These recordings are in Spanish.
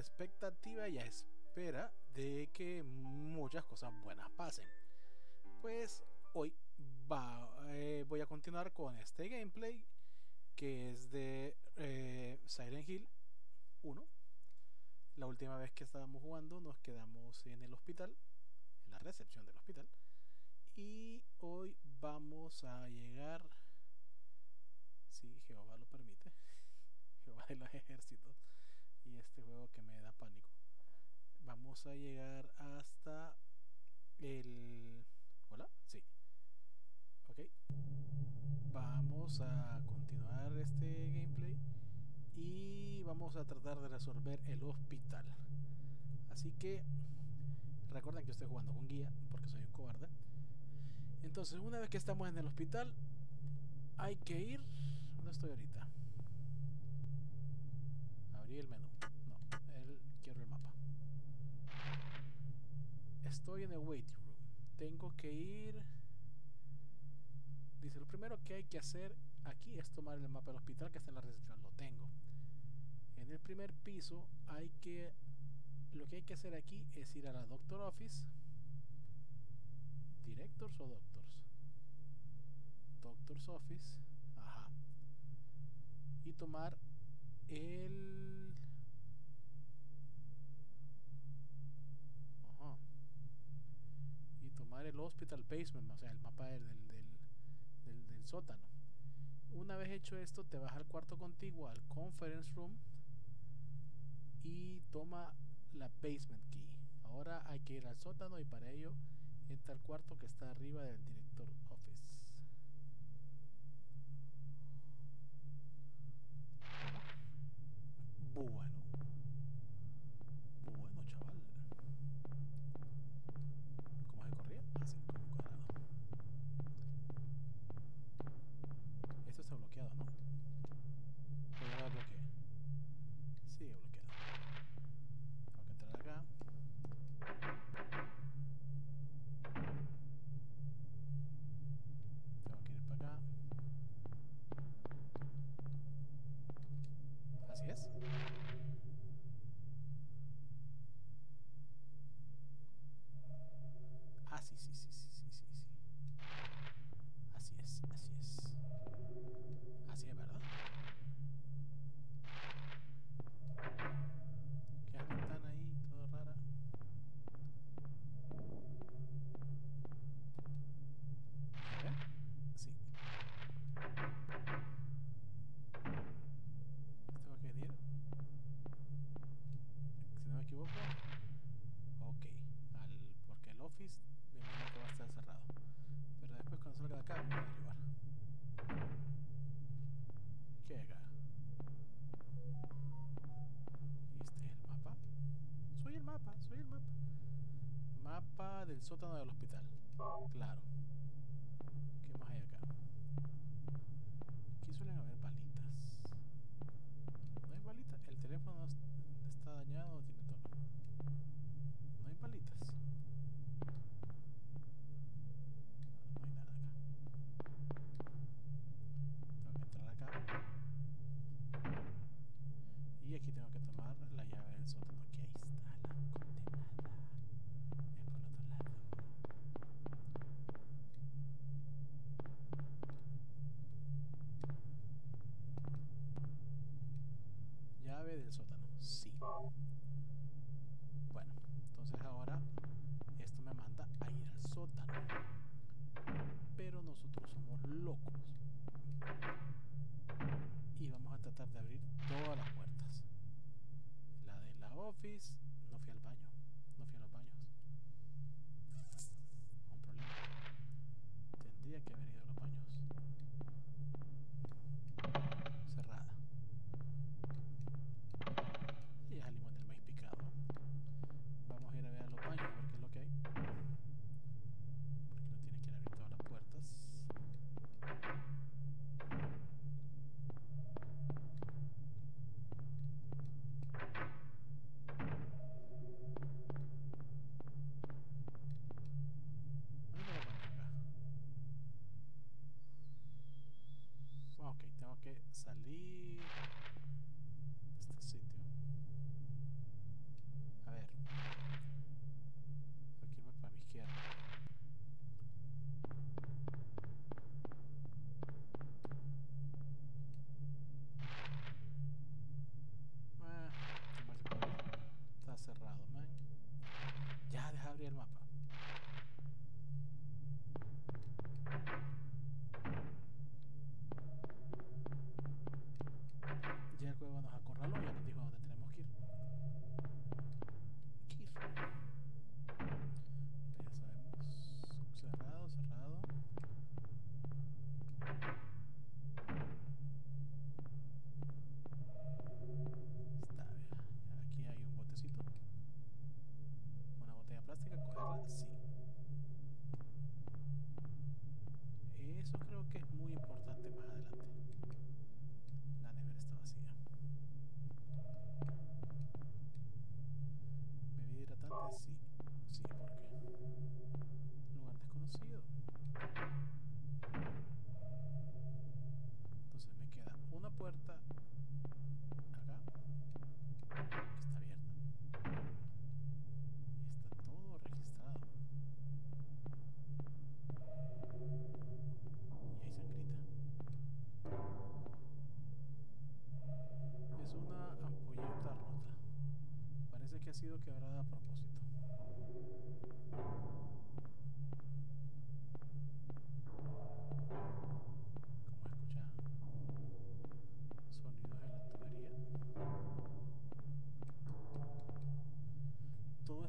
expectativa y a espera de que muchas cosas buenas pasen. Pues hoy va, eh, voy a continuar con este gameplay que es de eh, Silent Hill 1. La última vez que estábamos jugando nos quedamos en el hospital, en la recepción del hospital. Y hoy vamos a llegar, si Jehová lo permite, Jehová de los ejércitos este juego que me da pánico. Vamos a llegar hasta el... ¿Hola? Sí. Ok. Vamos a continuar este gameplay y vamos a tratar de resolver el hospital. Así que recuerden que estoy jugando con guía porque soy un cobarde. Entonces, una vez que estamos en el hospital, hay que ir. ¿Dónde estoy ahorita? Abrí el menú. No, el, quiero el mapa. Estoy en el waiting room. Tengo que ir. Dice, lo primero que hay que hacer aquí es tomar el mapa del hospital que está en la recepción. Lo tengo. En el primer piso hay que... Lo que hay que hacer aquí es ir a la Doctor Office. Directors o Doctors. Doctor's Office. Ajá. Y tomar el... Ajá. Y tomar el Hospital Basement, o sea, el mapa del, del, del, sótano. Una vez hecho esto, te vas al cuarto contiguo, al Conference Room, y toma la Basement Key. Ahora hay que ir al sótano y para ello entra al cuarto que está arriba del Director Office. Bueno, sí, sí, sí. Sótano del hospital. Claro. ¿Qué más hay acá? Aquí suelen haber balitas. ¿No hay balitas? El teléfono es- está dañado o tiene tono. No hay balitas. No hay nada acá. Tengo que entrar acá. Y aquí tengo que tomar la llave del sótano. Que ahí está la condenada. Es por el otro lado. Llave del sótano. Sí.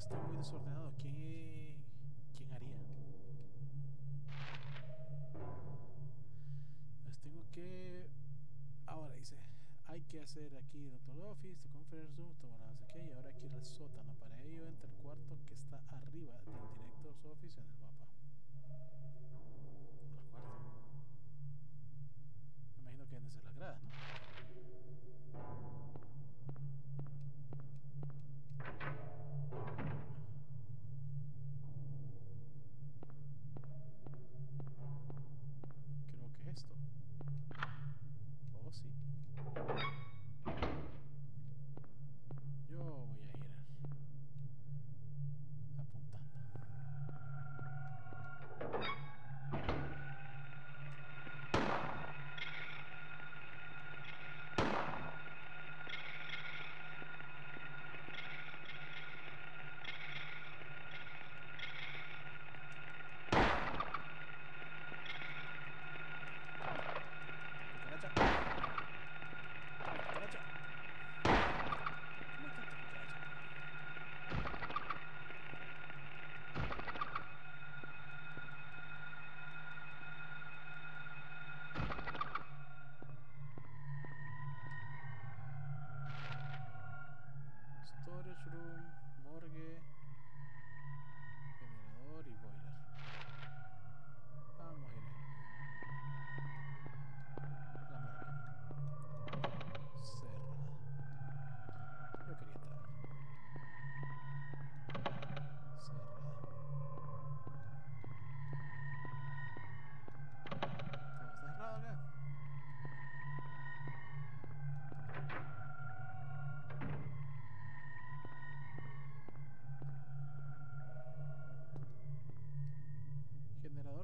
está muy desordenado.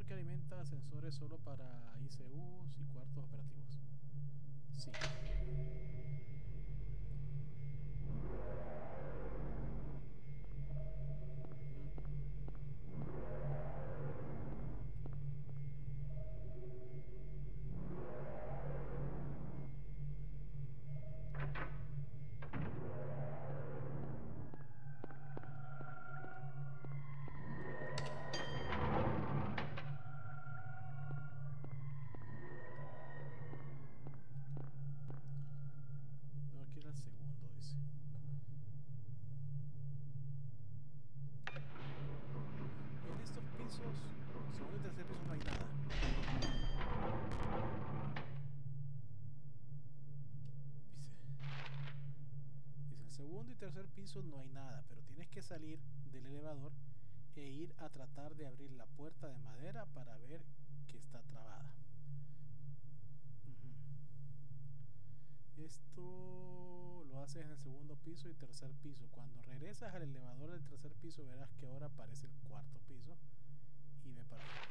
que alimenta sensores solo para ICUs y cuartos operativos. tercer piso no hay nada, pero tienes que salir del elevador e ir a tratar de abrir la puerta de madera para ver que está trabada. Esto lo haces en el segundo piso y tercer piso. Cuando regresas al elevador del tercer piso verás que ahora aparece el cuarto piso y ve para acá.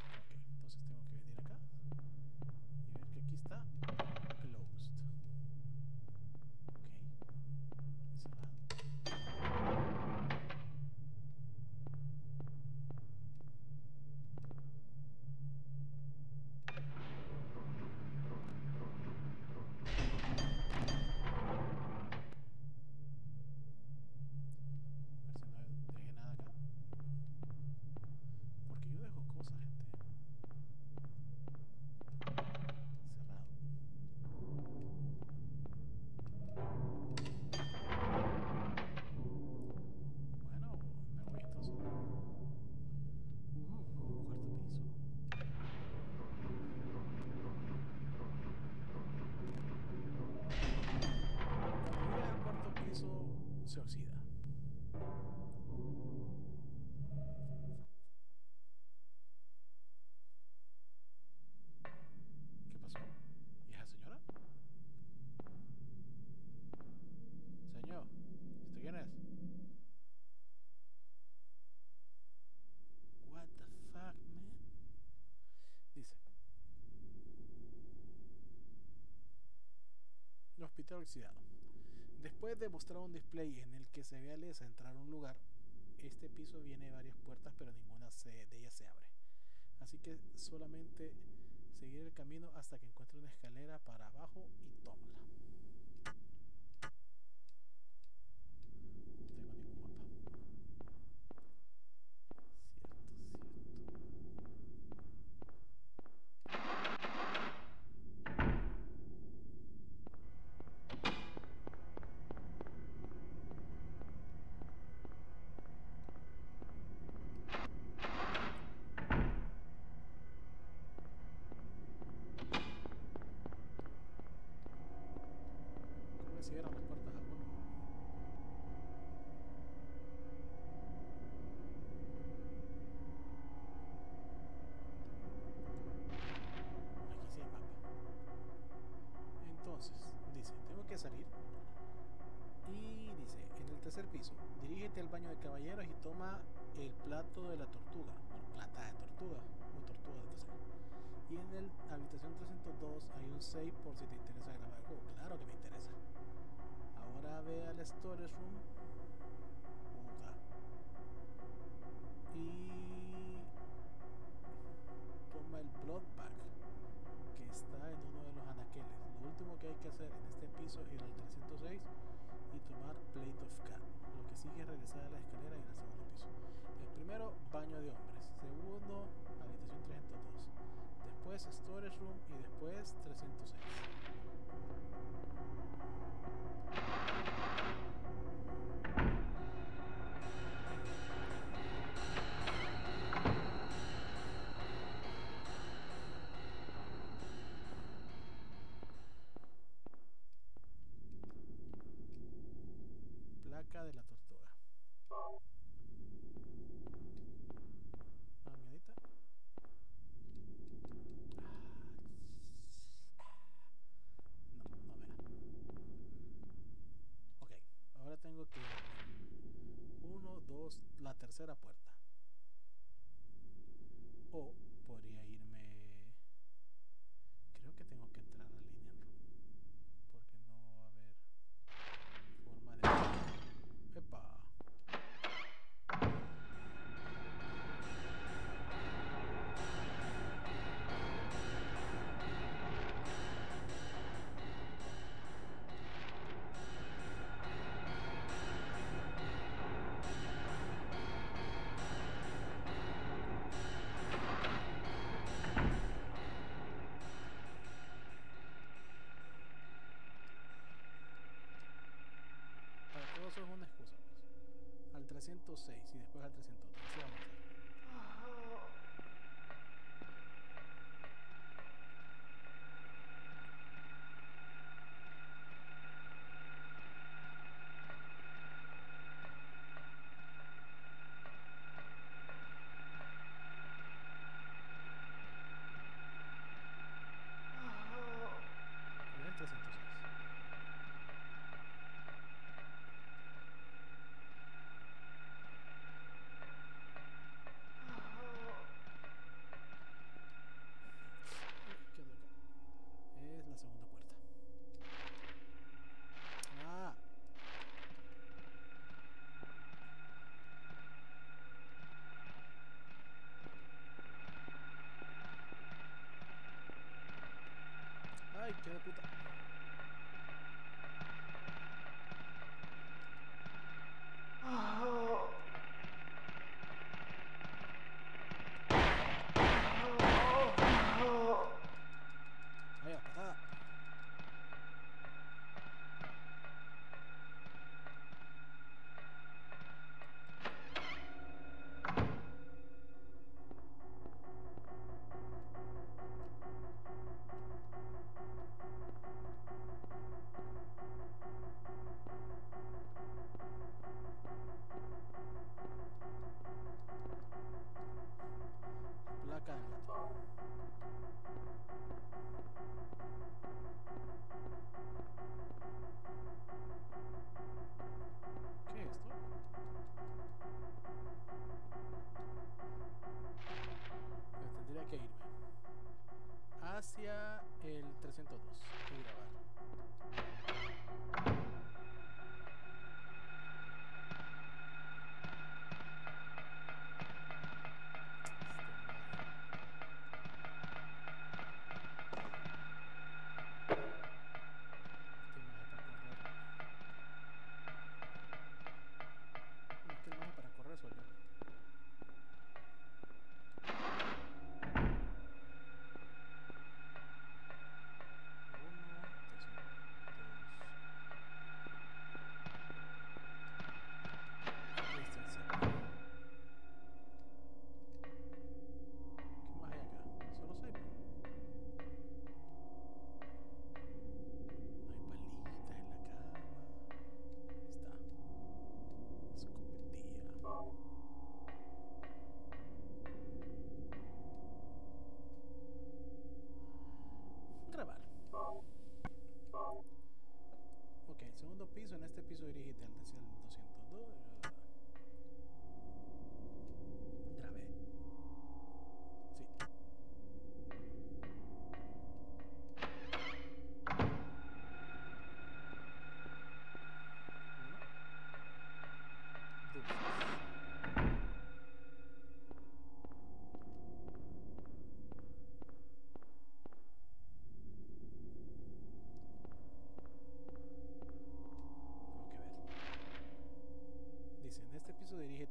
¿Qué pasó? ¿Vieja señora? Señor, ¿esto quién es? What the fuck, man? Dice. Hospital oxidado. Después de mostrar un display en el que se ve a Lesa entrar a un lugar, este piso viene varias puertas, pero ninguna de ellas se abre. Así que solamente seguir el camino hasta que encuentre una escalera para abajo y tómala. 302 hay un save por si te interesa grabar juego. Claro que me interesa. Ahora ve al storage room. Tercera 106 y después al 300. Queda puta.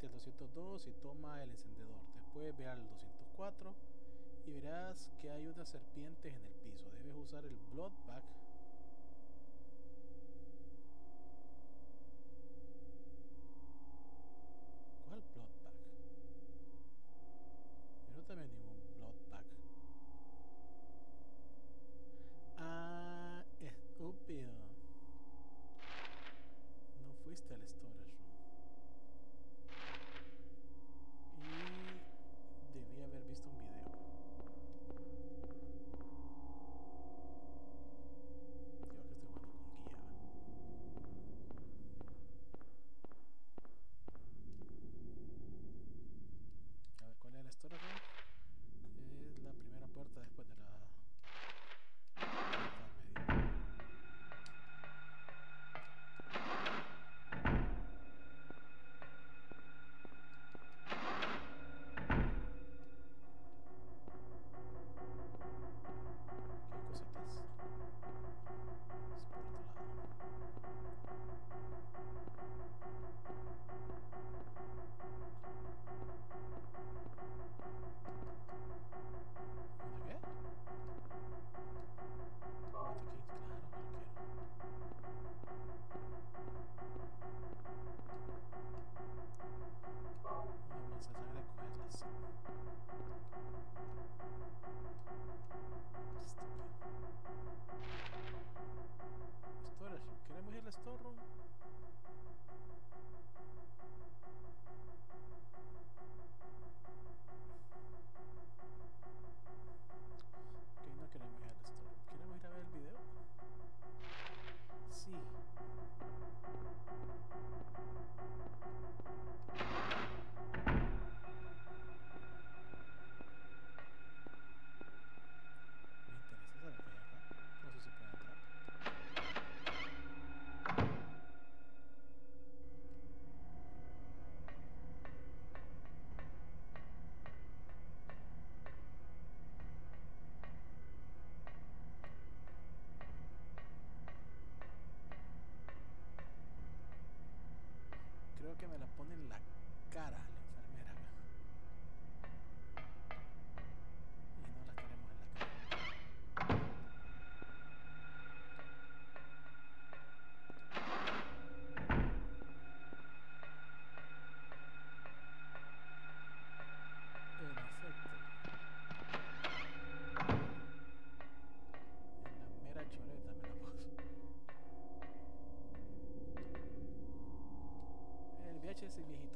202 y toma el encendedor. Después ve al 204 y verás que hay unas serpientes en el piso. Debes usar el Blood Pack você me irritou.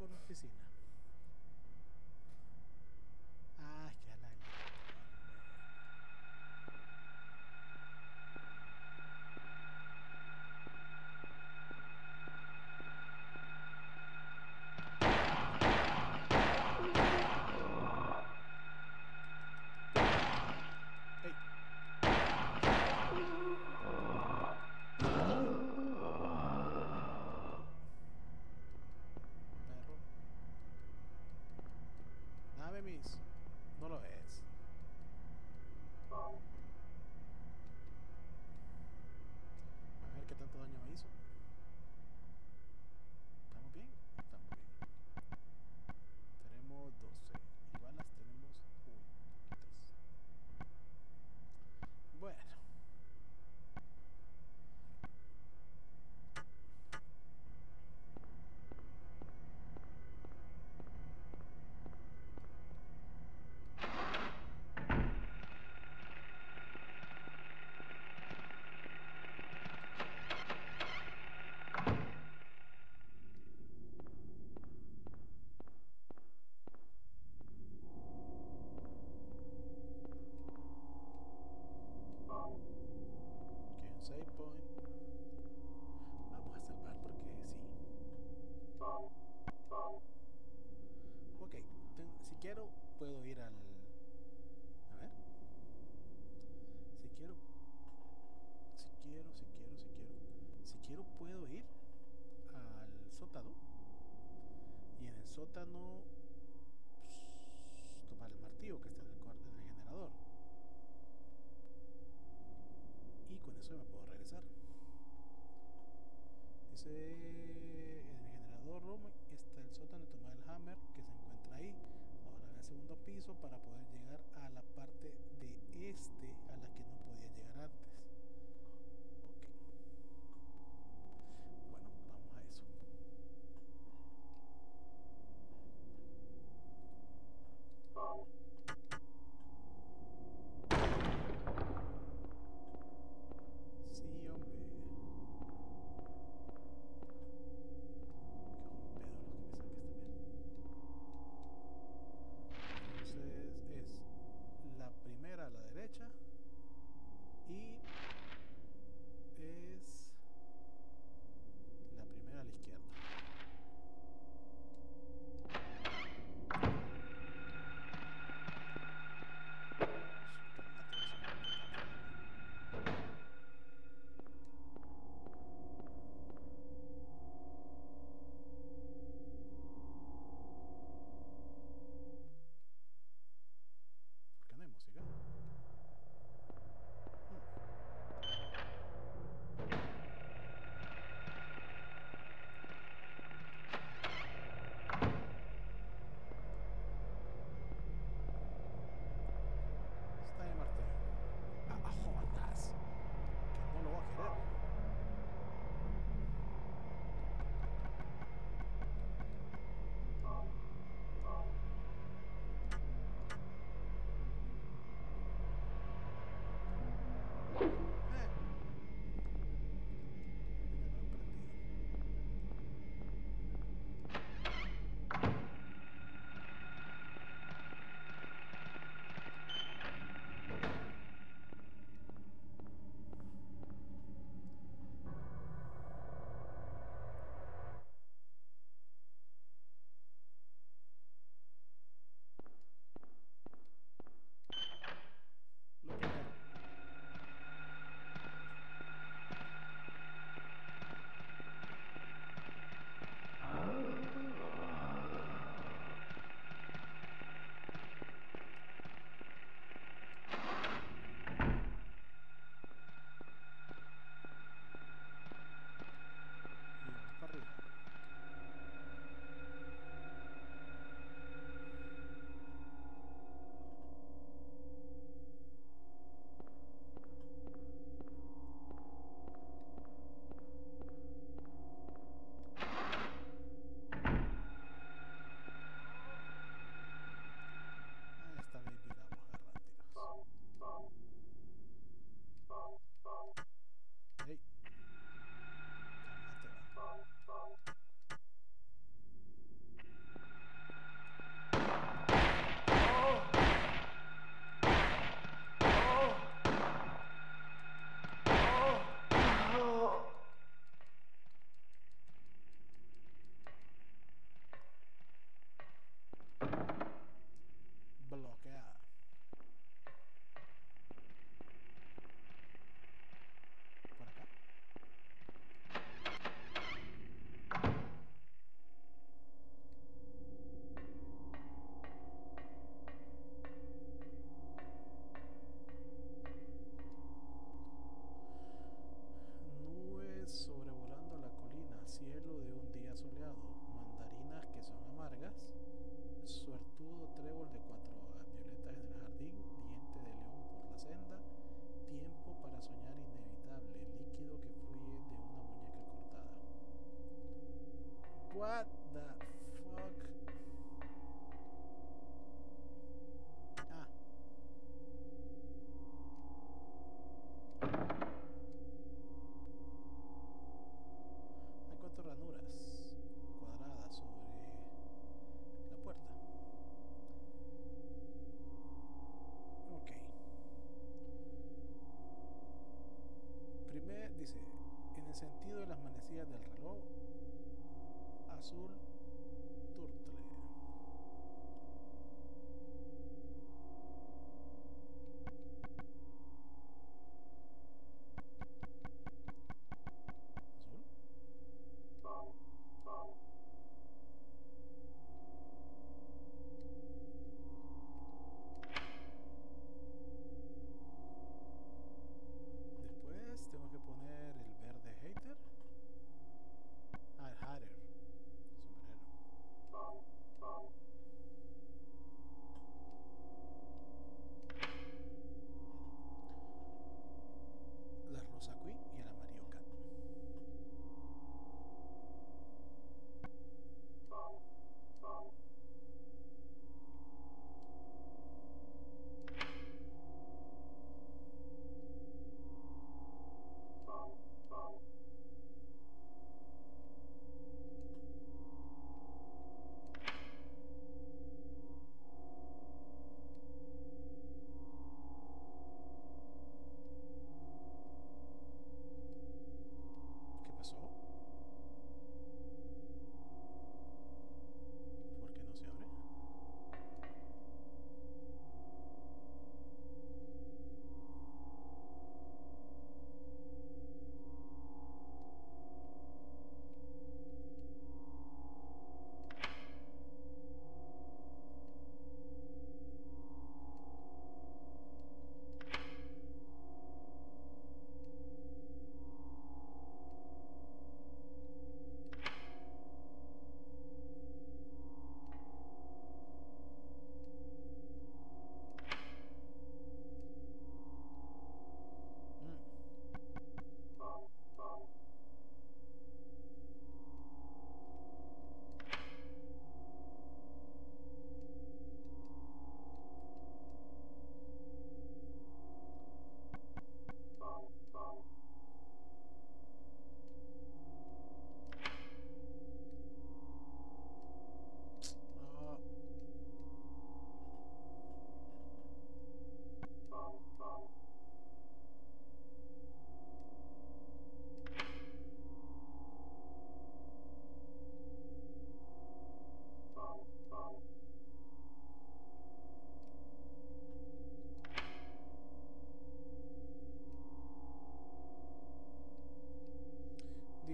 Por la oficina.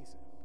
Jason.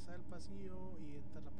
regresa al pasillo y entra la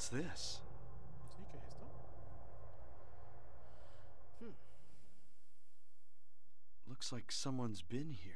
What's this? Hmm. Looks like someone's been here.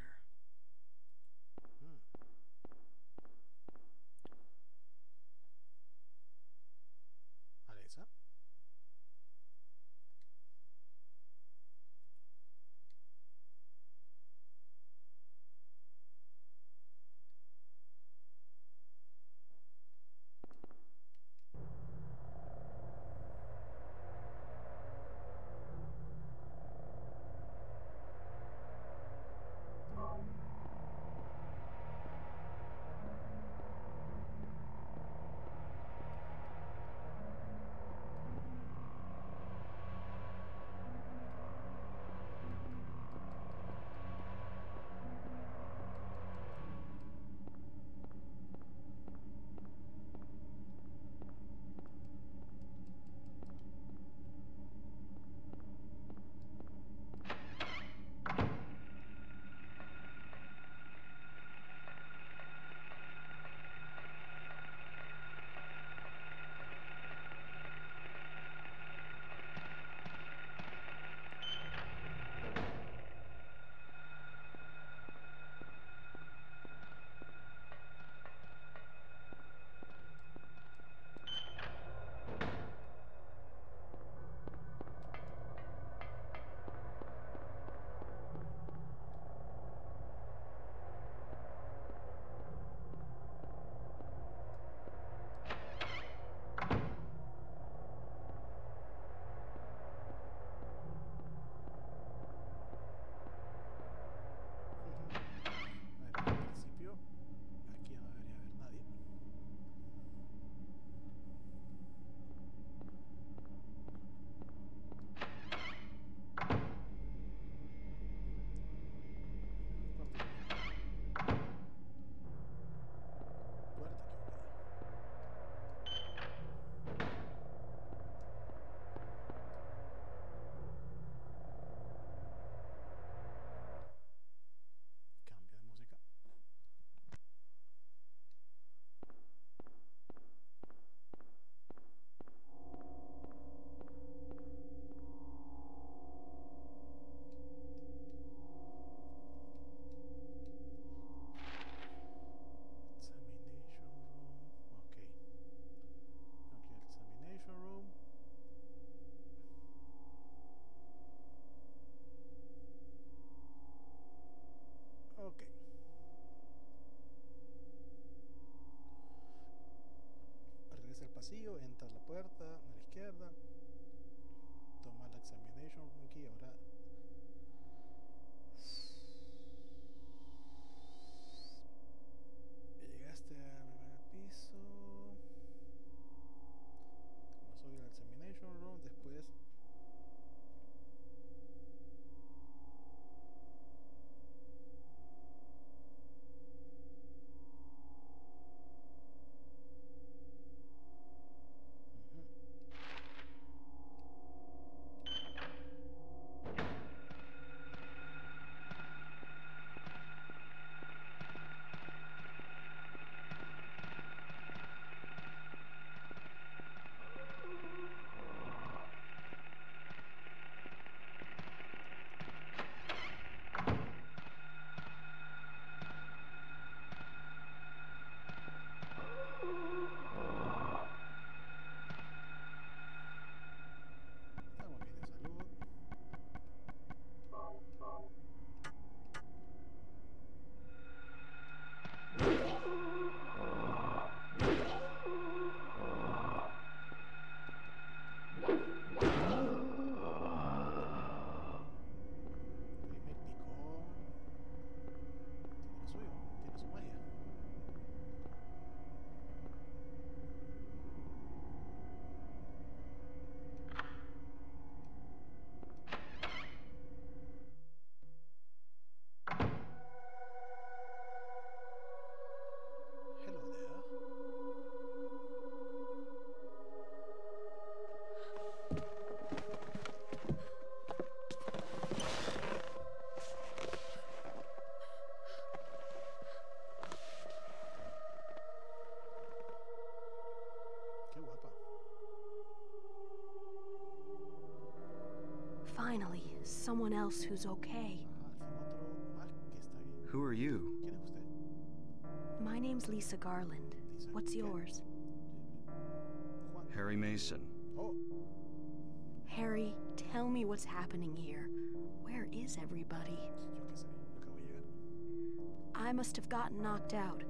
Someone else who's okay. Al fin otro más que está bien. Who are you? ¿Quién es usted? My name's Lisa Garland. What's yours? Harry Mason. Oh, Harry, tell me what's happening here. Where is everybody? yo qué sé, yo acabo de llegar. I must have gotten knocked out.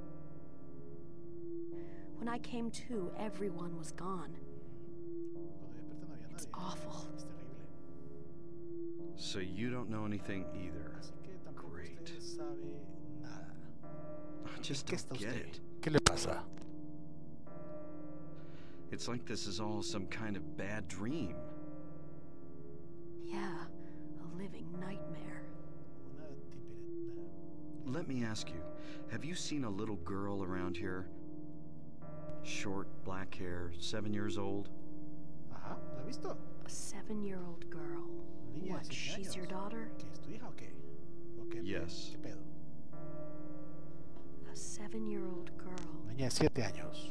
When I came to, everyone was gone. So you don't know anything either. Así que tampoco Great. usted sabe nada. I just don't get it. ¿Qué le pasa? It's like this is all some kind of bad dream. Yeah, a living nightmare. Let me ask you, have you seen a little girl around here? Short, black hair, seven years old? Ajá, ¿la visto? A seven year old girl. What, she's your daughter? Yes. A seven-year-old girl. Siete años.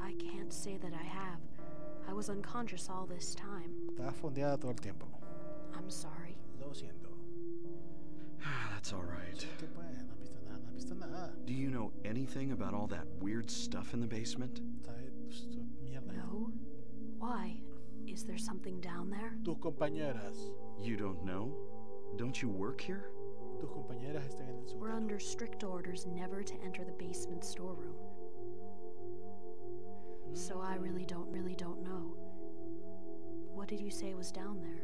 I can't say that I have. I was unconscious all this time. Todo el tiempo. I'm sorry. Lo siento. Ah, that's all right. Do you know anything about all that weird stuff in the basement? No. Why? Is there something down there? Tus compañeras. You don't know? Don't you work here? Tus compañeras están en el We're under strict orders never to enter the basement storeroom. So I really don't, really don't know. What did you say was down there?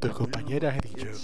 Tus compañeras, he dicho.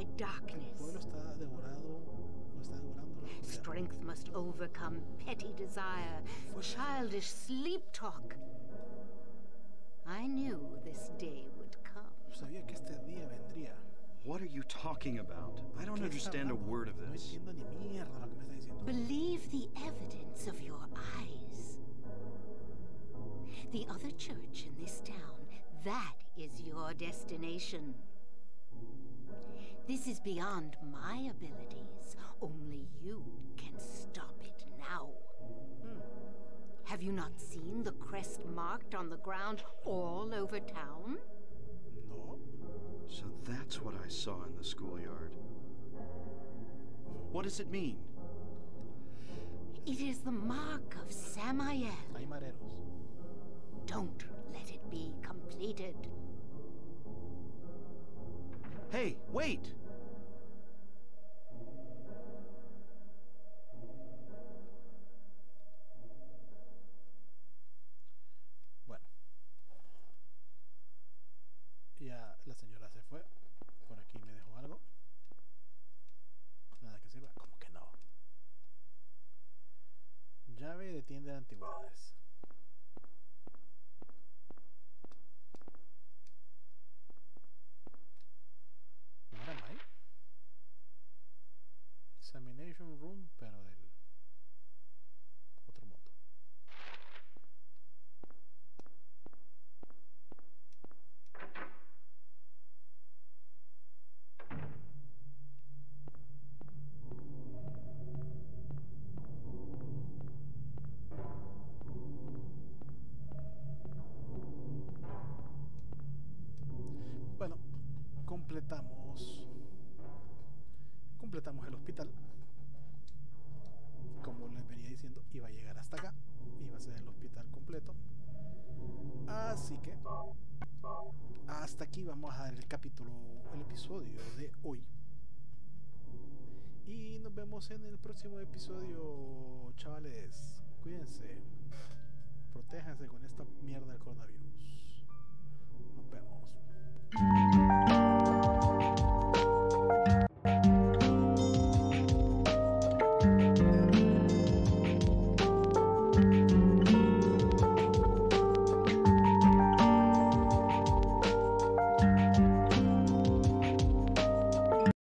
by darkness. Strength must overcome petty desire, childish sleep talk. I knew this day would come. What are you talking about? I don't understand a word of this. Believe the evidence of your eyes. The other church in this town, that is your destination. This is beyond my abilities. Only you can stop it now. Hmm. Have you not seen the crest marked on the ground all over town? No. So that's what I saw in the schoolyard. What does it mean? It is the mark of Samael. Aymareros. Don't let it be completed. Hey, wait! episodio